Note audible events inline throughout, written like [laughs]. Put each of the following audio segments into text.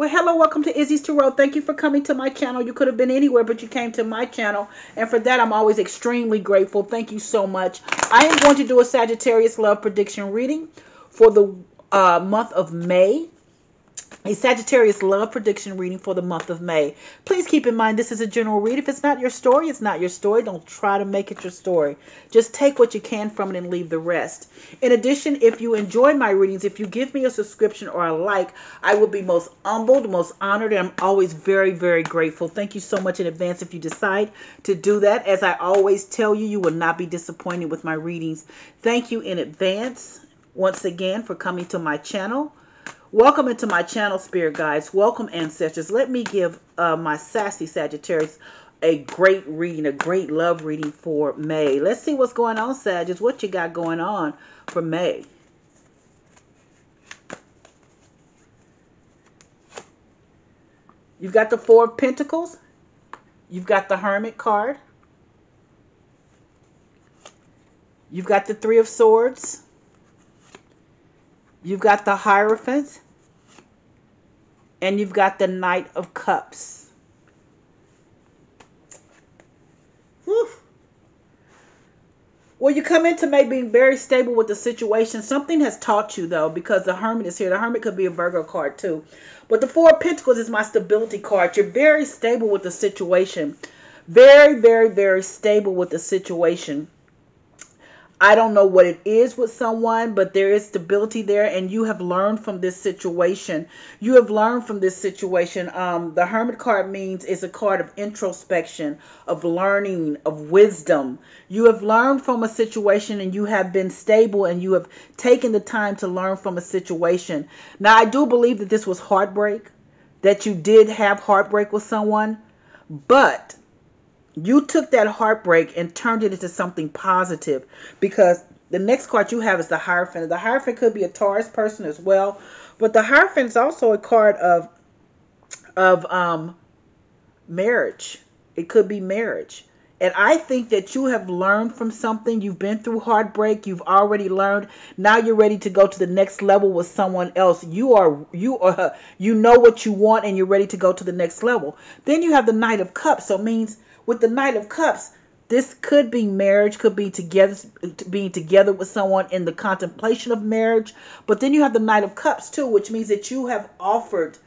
Well, hello, welcome to Izzie's Tarot. Thank you for coming to my channel. You could have been anywhere, but you came to my channel. And for that, I'm always extremely grateful. Thank you so much. I am going to do a Sagittarius love prediction reading for the uh, month of May a Sagittarius love prediction reading for the month of May. Please keep in mind this is a general read. If it's not your story, it's not your story. Don't try to make it your story. Just take what you can from it and leave the rest. In addition, if you enjoy my readings, if you give me a subscription or a like, I will be most humbled, most honored, and I'm always very, very grateful. Thank you so much in advance if you decide to do that. As I always tell you, you will not be disappointed with my readings. Thank you in advance once again for coming to my channel. Welcome into my channel, Spirit Guides. Welcome, Ancestors. Let me give uh, my sassy Sagittarius a great reading, a great love reading for May. Let's see what's going on, Sagittarius. What you got going on for May? You've got the Four of Pentacles. You've got the Hermit card. You've got the Three of Swords. You've got the Hierophant. And you've got the Knight of Cups. Well, you come into May being very stable with the situation. Something has taught you, though, because the Hermit is here. The Hermit could be a Virgo card, too. But the Four of Pentacles is my stability card. You're very stable with the situation. Very, very, very stable with the situation. I don't know what it is with someone, but there is stability there, and you have learned from this situation. You have learned from this situation. Um, the Hermit card means it's a card of introspection, of learning, of wisdom. You have learned from a situation, and you have been stable, and you have taken the time to learn from a situation. Now, I do believe that this was heartbreak, that you did have heartbreak with someone, but you took that heartbreak and turned it into something positive because the next card you have is the Hierophant. The Hierophant could be a Taurus person as well, but the Hierophant is also a card of of um marriage. It could be marriage. And I think that you have learned from something. You've been through heartbreak. You've already learned. Now you're ready to go to the next level with someone else. You are you are [laughs] you know what you want and you're ready to go to the next level. Then you have the Knight of Cups. So it means with the Knight of Cups, this could be marriage, could be together, being together with someone in the contemplation of marriage. But then you have the Knight of Cups too, which means that you have offered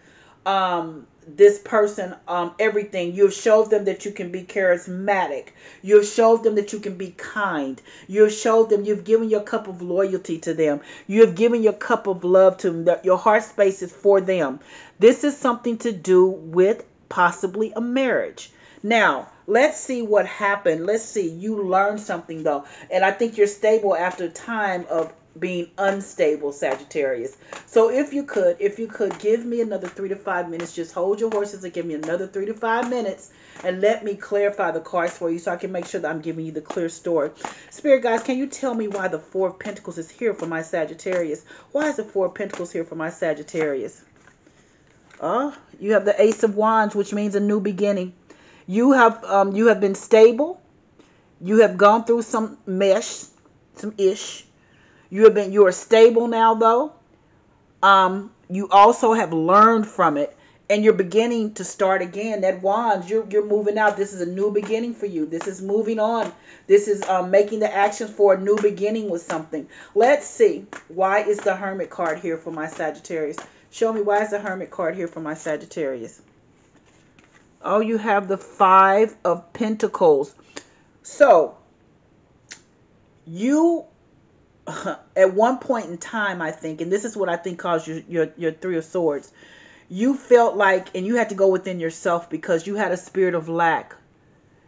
um, this person um, everything. You have showed them that you can be charismatic. You have showed them that you can be kind. You have showed them you've given your cup of loyalty to them. You have given your cup of love to them. Your heart space is for them. This is something to do with possibly a marriage. Now, let's see what happened. Let's see. You learned something though. And I think you're stable after a time of being unstable, Sagittarius. So if you could, if you could give me another three to five minutes, just hold your horses and give me another three to five minutes and let me clarify the cards for you so I can make sure that I'm giving you the clear story. Spirit guys, can you tell me why the Four of Pentacles is here for my Sagittarius? Why is the Four of Pentacles here for my Sagittarius? Oh, you have the Ace of Wands, which means a new beginning. You have um, you have been stable. You have gone through some mesh, some ish. You have been you are stable now though. Um, you also have learned from it and you're beginning to start again. That wands, you're you're moving out. This is a new beginning for you. This is moving on. This is um, making the actions for a new beginning with something. Let's see. Why is the Hermit card here for my Sagittarius? Show me why is the Hermit card here for my Sagittarius? Oh, you have the Five of Pentacles. So, you, [laughs] at one point in time, I think, and this is what I think caused your, your, your Three of Swords, you felt like, and you had to go within yourself because you had a spirit of lack.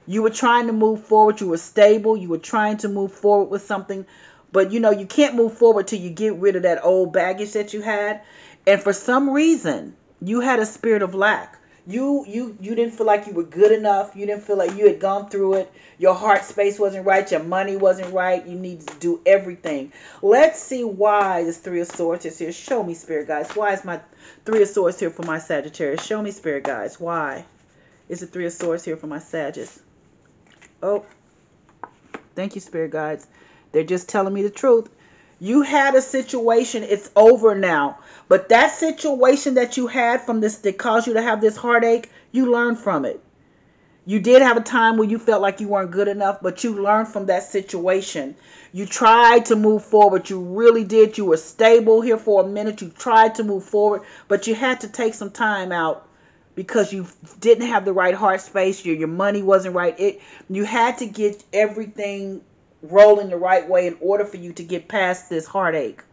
You were trying to move forward. You were stable. You were trying to move forward with something. But, you know, you can't move forward till you get rid of that old baggage that you had. And for some reason, you had a spirit of lack you you you didn't feel like you were good enough. You didn't feel like you had gone through it. Your heart space wasn't right. Your money wasn't right. You need to do everything. Let's see why this three of swords is here. Show me spirit guys why is my three of swords here for my sagittarius? Show me spirit guys why is the three of swords here for my sagittarius? Oh thank you spirit guides. They're just telling me the truth You had a situation, it's over now. But that situation that you had from this that caused you to have this heartache, you learned from it. You did have a time where you felt like you weren't good enough, but you learned from that situation. You tried to move forward. You really did. You were stable here for a minute. You tried to move forward, but you had to take some time out because you didn't have the right heart space. Your your money wasn't right. It you had to get everything rolling the right way in order for you to get past this heartache.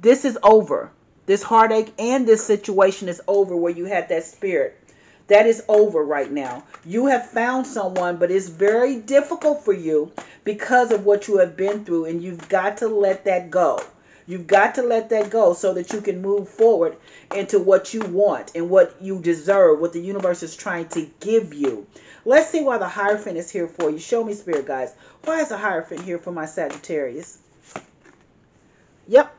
This is over. This heartache and this situation is over where you had that spirit. That is over right now. You have found someone, but it's very difficult for you because of what you have been through, and you've got to let that go. You've got to let that go so that you can move forward into what you want and what you deserve, what the universe is trying to give you. Let's see why the Hierophant is here for you. Show me, Spirit guys. Why is a Hierophant here for my Sagittarius? Yep.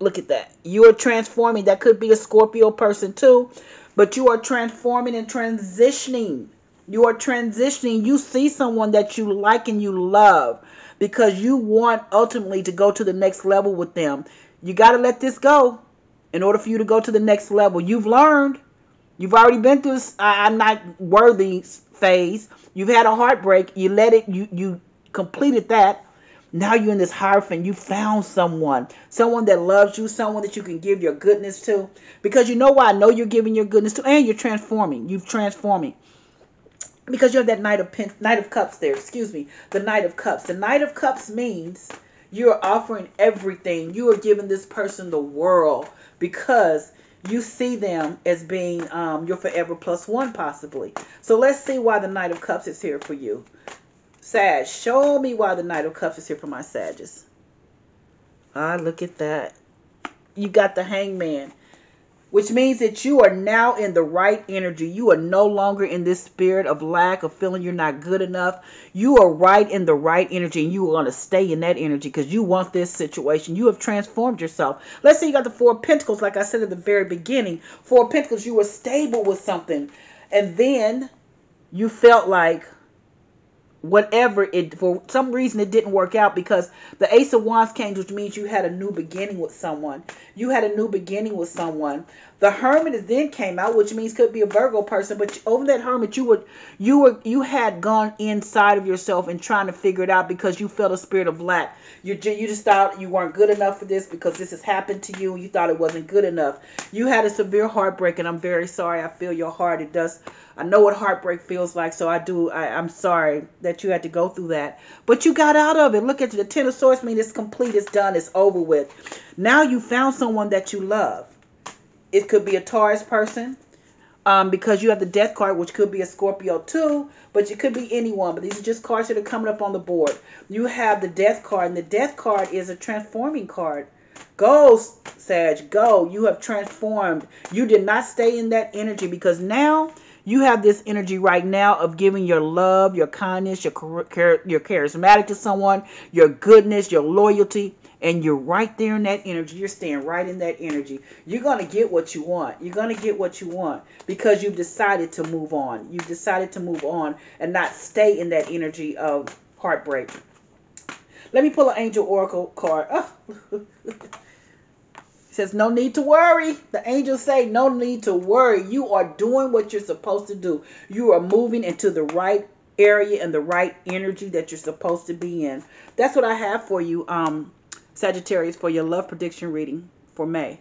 Look at that. You are transforming. That could be a Scorpio person too. But you are transforming and transitioning. You are transitioning. You see someone that you like and you love because you want ultimately to go to the next level with them. You got to let this go in order for you to go to the next level. You've learned. You've already been through this I'm not worthy phase. You've had a heartbreak. You let it, you, you completed that. Now you're in this Hierophant. You found someone, someone that loves you, someone that you can give your goodness to. Because you know why I know you're giving your goodness to, and you're transforming. You've transforming. Because you have that Knight of Pen, Knight of Cups there. Excuse me, the Knight of Cups. The Knight of Cups means you are offering everything. You are giving this person the world because you see them as being um, your forever plus one, possibly. So let's see why the Knight of Cups is here for you. Sag, show me why the Knight of Cups is here for my Sages. Ah, look at that. You got the Hangman, which means that you are now in the right energy. You are no longer in this spirit of lack, of feeling you're not good enough. You are right in the right energy, and you are going to stay in that energy because you want this situation. You have transformed yourself. Let's say you got the Four Pentacles, like I said at the very beginning. Four Pentacles, you were stable with something, and then you felt like whatever it for some reason it didn't work out because the ace of wands came which means you had a new beginning with someone. You had a new beginning with someone the hermit is then came out which means could be a virgo person but over that hermit you were you were you had gone inside of yourself and trying to figure it out because you felt a spirit of lack you, you just thought you weren't good enough for this because this has happened to you you thought it wasn't good enough you had a severe heartbreak and i'm very sorry i feel your heart it does I know what heartbreak feels like, so I do. I, am sorry that you had to go through that, but you got out of it. Look at you. The Ten of Swords mean it's complete, it's done, it's over with. Now you found someone that you love. It could be a Taurus person, um, because you have the Death card, which could be a Scorpio too, but it could be anyone. But these are just cards that are coming up on the board. You have the Death card, and the Death card is a transforming card. Go, Sag, go. You have transformed. You did not stay in that energy because now you have this energy right now of giving your love, your kindness, your your charismatic to someone, your goodness, your loyalty, and you're right there in that energy. You're staying right in that energy. You're going to get what you want. You're going to get what you want because you've decided to move on. You've decided to move on and not stay in that energy of heartbreak. Let me pull an angel oracle card. [laughs] Oh. says no need to worry. The angels say no need to worry. You are doing what you're supposed to do. You are moving into the right area and the right energy that you're supposed to be in. That's what I have for you, um, Sagittarius, for your love prediction reading for May.